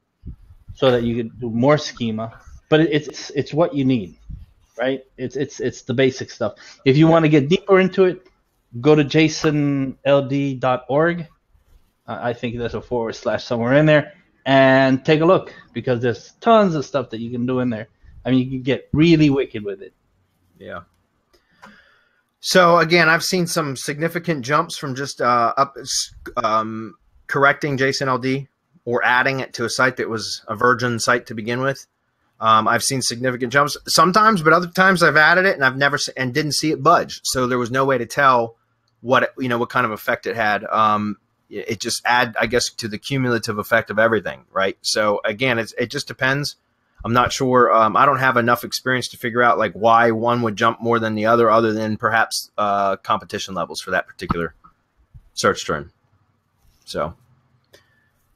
so that you can do more schema, but it- it's it's what you need, right? It's it's it's the basic stuff. If you want to get deeper into it, go to json-ld.org. I think there's a forward slash somewhere in there and take a look because there's tons of stuff that you can do in there. I mean, you can get really wicked with it. Yeah. So again, I've seen some significant jumps from just uh, up um, correcting JSON LD or adding it to a site that was a virgin site to begin with. Um, I've seen significant jumps sometimes, but other times I've added it and I've never se- and didn't see it budge. So there was no way to tell what you know what kind of effect it had. Um, it just add, I guess, to the cumulative effect of everything, right? So again, it's, it just depends. I'm not sure. Um, I don't have enough experience to figure out like why one would jump more than the other, other than perhaps uh, competition levels for that particular search term. So,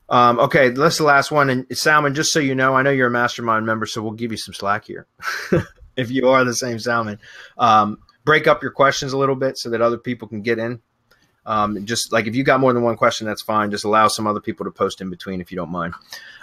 um, okay, that's the last one. And Salmon, just so you know, I know you're a mastermind member, so we'll give you some slack here. [laughs] if you are the same Salmon, um, break up your questions a little bit so that other people can get in. Um, just like if you got more than one question, that's fine. Just allow some other people to post in between if you don't mind.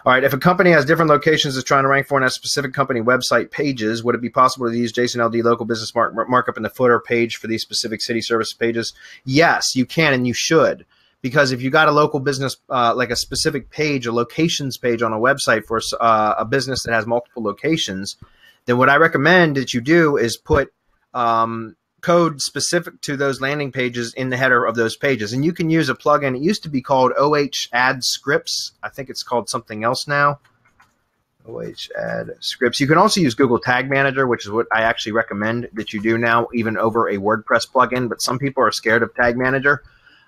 All right. If a company has different locations it's trying to rank for and has specific company website pages, would it be possible to use JSON LD local business mark, markup in the footer page for these specific city service pages? Yes, you can and you should. Because if you got a local business, uh, like a specific page, a locations page on a website for uh, a business that has multiple locations, then what I recommend that you do is put um, code specific to those landing pages in the header of those pages. And you can use a plugin. It used to be called OH Add Scripts. I think it's called something else now. OH add scripts. You can also use Google Tag Manager, which is what I actually recommend that you do now, even over a WordPress plugin. But some people are scared of Tag Manager.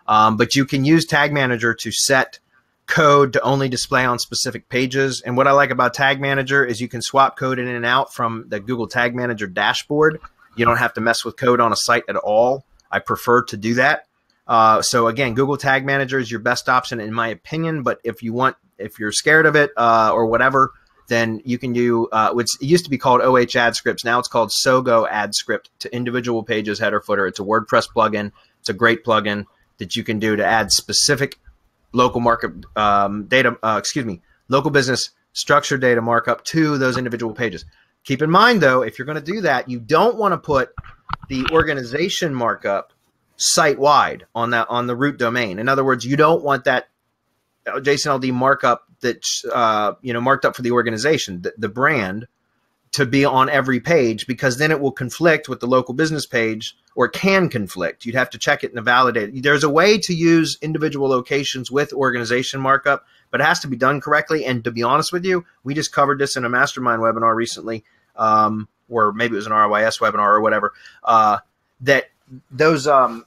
Um, but you can use Tag Manager to set code to only display on specific pages. And what I like about Tag Manager is you can swap code in and out from the Google Tag Manager dashboard. You don't have to mess with code on a site at all. I prefer to do that. Uh, so again, Google Tag Manager is your best option in my opinion. But if you want, if you're scared of it uh, or whatever, then you can do uh, it used to be called OH Ad Scripts. Now it's called Sogo Ad Script to individual pages, header, footer. It's a WordPress plugin. It's a great plugin that you can do to add specific local market um, data. Uh, excuse me, local business structured data markup to those individual pages. Keep in mind though, if you're going to do that, you don't want to put the organization markup site wide on that on the root domain. In other words, you don't want that uh, JSON LD markup that's uh, you know marked up for the organization, the, the brand, to be on every page because then it will conflict with the local business page or can conflict. You'd have to check it and validate it. There's a way to use individual locations with organization markup, but it has to be done correctly. And to be honest with you, we just covered this in a mastermind webinar recently, um, or maybe it was an RYS webinar or whatever. Uh, that those um,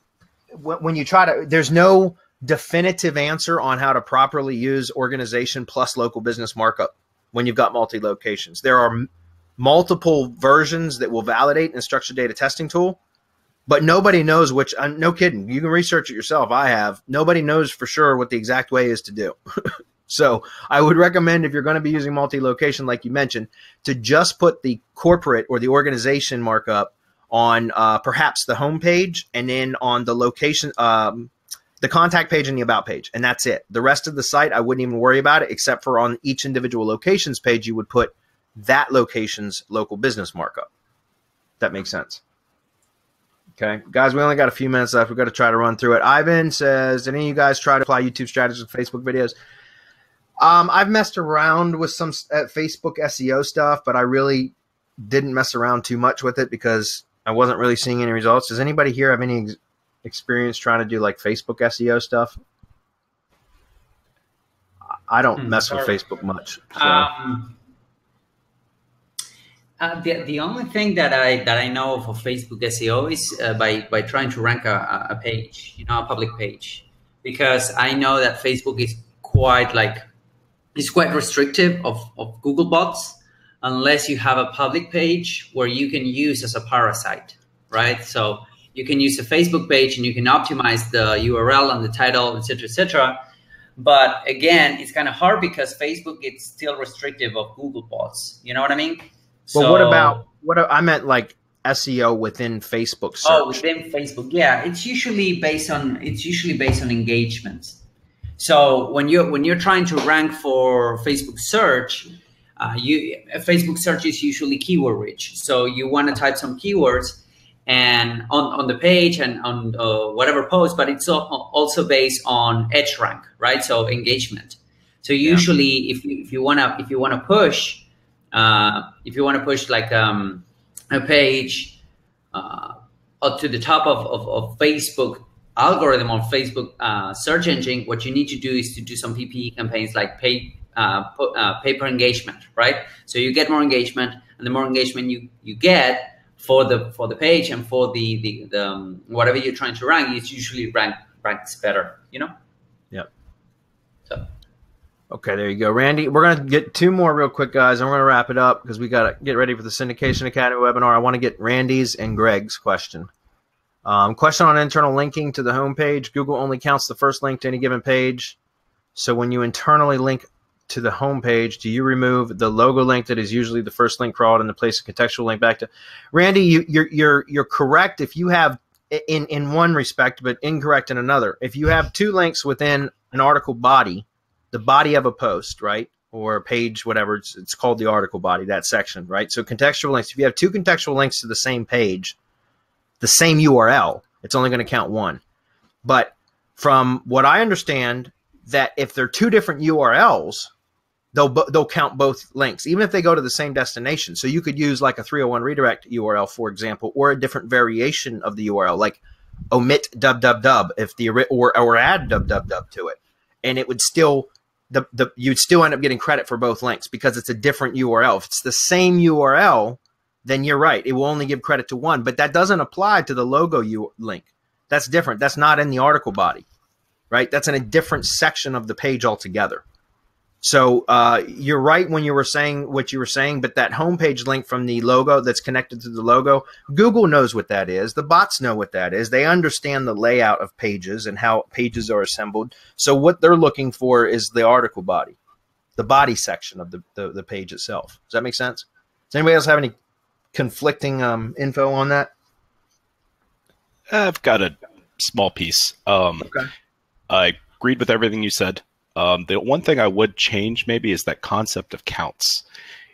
when you try to, there's no definitive answer on how to properly use organization plus local business markup when you've got multi locations. There are m- multiple versions that will validate in a structured data testing tool, but nobody knows which. Uh, no kidding. You can research it yourself. I have. Nobody knows for sure what the exact way is to do. [laughs] so I would recommend if you're going to be using multi location, like you mentioned, to just put the corporate or the organization markup on uh, perhaps the home page and then on the location um, the contact page and the about page and that's it. The rest of the site i wouldn't even worry about it except for on each individual locations page you would put that location's local business markup. That makes sense. Okay guys we only got a few minutes left. We've got to try to run through it. Ivan says did any of you guys try to apply youtube strategies with facebook videos um, i've messed around with some uh, facebook seo stuff but i really didn't mess around too much with it because I wasn't really seeing any results. Does anybody here have any ex- experience trying to do like Facebook SEO stuff? I don't Hmm, mess with. Facebook much. So. Um, uh, the, the only thing that I that I know for Facebook SEO is uh, by by trying to rank a, a page, you know, a public page, because I know that Facebook is quite like it's quite restrictive of, of Google bots unless you have a public page where you can use as a parasite, right? So you can use a Facebook page and you can optimize the URL and the title, etc., etc. But again, it's kind of hard because Facebook is still restrictive of Google bots. You know what I mean? but what about what I meant like SEO within Facebook oh, search? Oh, within Facebook, yeah, it's usually based on it's usually based on engagements. So when you're when you're trying to rank for Facebook search, uh, you Facebook search is usually keyword rich. So you want to type some keywords and on, on the page and on uh, whatever post, but it's also based on edge rank, right? So engagement. So usually, if you, if you wanna if you wanna push, uh, if you wanna push like um, a page uh, up to the top of, of, of Facebook algorithm on Facebook uh, search engine, what you need to do is to do some PPE campaigns like pay uh, uh, pay per engagement, right? So you get more engagement, and the more engagement you you get for the for the page and for the the, the um, whatever you're trying to rank, it's usually rank ranks better, you know. Yep. So Okay, there you go, Randy. We're gonna get two more real quick, guys, and we're gonna wrap it up because we gotta get ready for the Syndication Academy webinar. I want to get Randy's and Greg's question. Um, question on internal linking to the homepage. Google only counts the first link to any given page. So when you internally link to the homepage, do you remove the logo link that is usually the first link crawled and the place a contextual link back to? Randy, you, you're you're you're correct if you have in in one respect, but incorrect in another. If you have two links within an article body, the body of a post, right? Or a page, whatever it's, it's called the article body, that section, right? So contextual links, if you have two contextual links to the same page, the same URL, it's only going to count one. But from what I understand, that if they're two different URLs, they'll they'll count both links, even if they go to the same destination. So you could use like a 301 redirect URL, for example, or a different variation of the URL, like omit dub dub dub if the or or add dub dub dub to it, and it would still the, the you'd still end up getting credit for both links because it's a different URL. If it's the same URL, then you're right. It will only give credit to one, but that doesn't apply to the logo you link. That's different. That's not in the article body, right? That's in a different section of the page altogether. So uh, you're right when you were saying what you were saying, but that homepage link from the logo that's connected to the logo, Google knows what that is. The bots know what that is. They understand the layout of pages and how pages are assembled. So what they're looking for is the article body, the body section of the, the, the page itself. Does that make sense? Does anybody else have any conflicting um, info on that? I've got a small piece. Um, Okay. I agreed with everything you said. Um, the one thing I would change maybe is that concept of counts.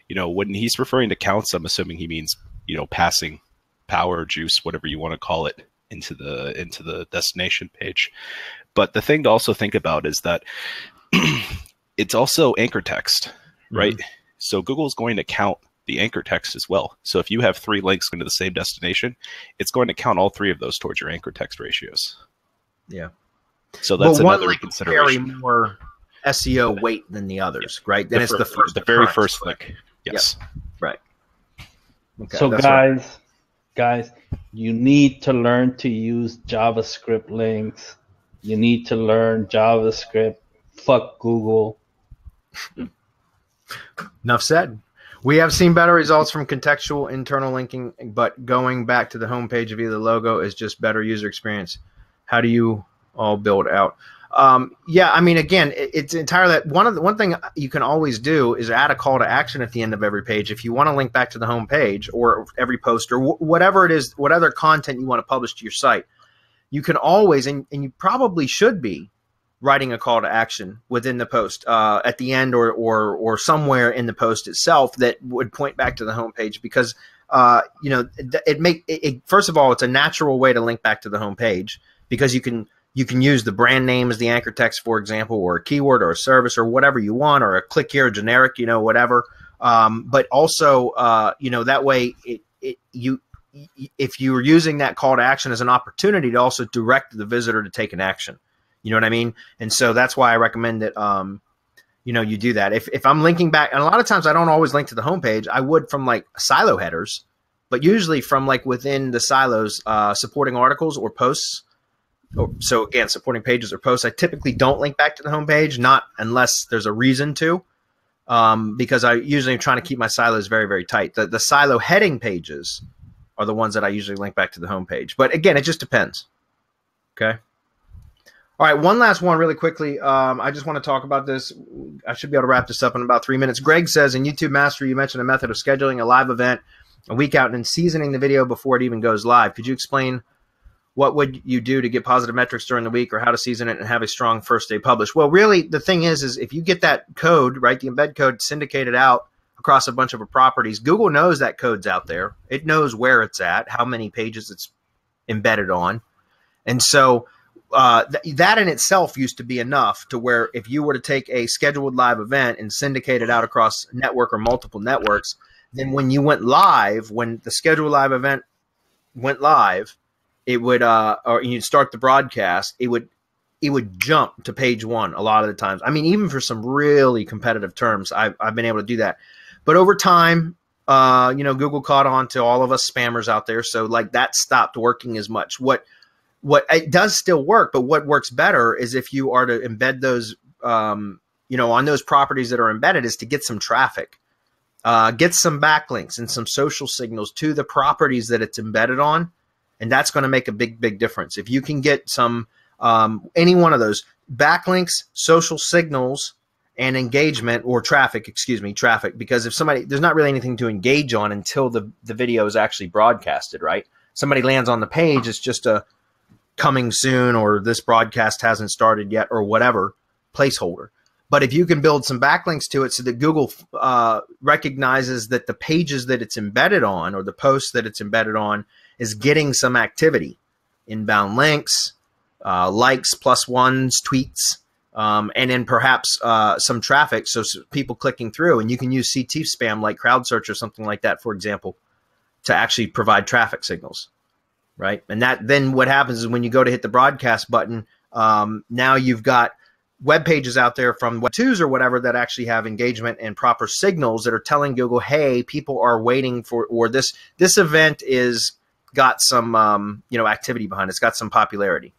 You know, when he's referring to counts, I'm assuming he means you know passing power, juice, whatever you want to call it, into the into the destination page. But the thing to also think about is that [clears throat] it's also anchor text, right? So Google is going to count the anchor text as well. So if you have three links going to the same destination, it's going to count all three of those towards your anchor text ratios. Yeah. So that's Well, one another link will carry more SEO weight than the others, right? Then it's fir- the first, the very occurrence. first link. Yes. Okay, so guys, right. guys, you need to learn to use JavaScript links. You need to learn JavaScript. Fuck Google. enough said. We have seen better results from contextual internal linking, but going back to the homepage of either logo is just better user experience. How do you all build out? Um, yeah, I mean, again, it, it's entirely one of the one thing you can always do is add a call to action at the end of every page if you want to link back to the homepage or every post or wh- whatever it is, what other content you want to publish to your site. You can always, and, and you probably should be, writing a call to action within the post uh, at the end or, or or somewhere in the post itself that would point back to the homepage because uh, you know it, it make it, it, first of all it's a natural way to link back to the homepage because you can you can use the brand name as the anchor text for example or a keyword or a service or whatever you want or a click here generic you know whatever. Um, but also uh, you know that way it, it you if you were using that call to action as an opportunity to also direct the visitor to take an action you know what I mean? And so that's why I recommend that um, you know, you do that. If if I'm linking back, and a lot of times I don't always link to the homepage. I would from like silo headers, but usually from like within the silos, uh, supporting articles or posts. Or, so again, supporting pages or posts. I typically don't link back to the homepage, not unless there's a reason to, um, because I usually am trying to keep my silos very very tight. The the silo heading pages are the ones that I usually link back to the homepage. But again, it just depends. Okay. All right, one last one really quickly. Um, I just want to talk about this. I should be able to wrap this up in about three minutes. Greg says in YouTube Master, you mentioned a method of scheduling a live event a week out and then seasoning the video before it even goes live. Could you explain what would you do to get positive metrics during the week or how to season it and have a strong first day publish? Well, really, the thing is, is if you get that code, right, the embed code syndicated out across a bunch of properties, Google knows that code's out there. It knows where it's at, how many pages it's embedded on. And so uh, th- that in itself used to be enough to where if you were to take a scheduled live event and syndicate it out across network or multiple networks, then when you went live, when the scheduled live event went live, it would uh, or you'd start the broadcast, it would it would jump to page one a lot of the times. I mean, even for some really competitive terms, I've, I've been able to do that. But over time, uh, you know, Google caught on to all of us spammers out there, so like that stopped working as much. What what it does still work, but what works better is if you are to embed those, um, you know, on those properties that are embedded, is to get some traffic, uh, get some backlinks and some social signals to the properties that it's embedded on, and that's going to make a big, big difference. If you can get some, um, any one of those backlinks, social signals, and engagement or traffic, excuse me, traffic, because if somebody, there's not really anything to engage on until the the video is actually broadcasted, right? Somebody lands on the page, it's just a coming soon or this broadcast hasn't started yet or whatever placeholder. But if you can build some backlinks to it so that Google uh, recognizes that the pages that it's embedded on or the posts that it's embedded on is getting some activity, inbound links, uh, likes, plus ones, tweets, um, and then perhaps uh, some traffic. So, so people clicking through, and you can use CT spam like crowd search or something like that, for example, to actually provide traffic signals right? And that then what happens is when you go to hit the broadcast button, um, now you've got web pages out there from web twos or whatever that actually have engagement and proper signals that are telling Google, hey, people are waiting for or this this event is got some um, you know activity behind it. It's got some popularity.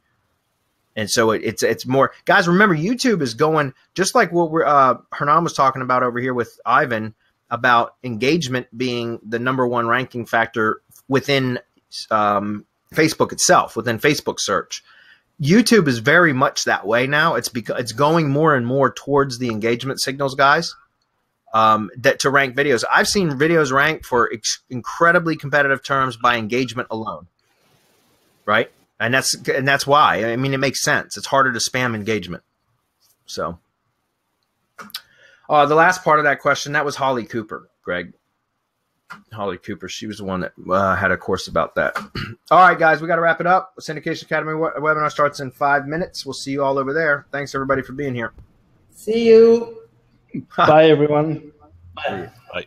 And so it, it's it's more guys. Remember, YouTube is going just like what we're uh, Hernan was talking about over here with Ivan about engagement being the number one ranking factor within um, Facebook itself, within Facebook search. YouTube is very much that way now. It's because it's going more and more towards the engagement signals, guys. Um, that to rank videos. I've seen videos ranked for ex- incredibly competitive terms by engagement alone, right? And that's and that's why. I mean, it makes sense. It's harder to spam engagement. So, uh, the last part of that question that was Holly Cooper, Greg. Holly Cooper. She was the one that uh, had a course about that. [clears throat] all right, guys, we got to wrap it up. Syndication Academy we- webinar starts in five minutes. We'll see you all over there. Thanks everybody for being here. See you. Bye, everyone. Bye. Bye.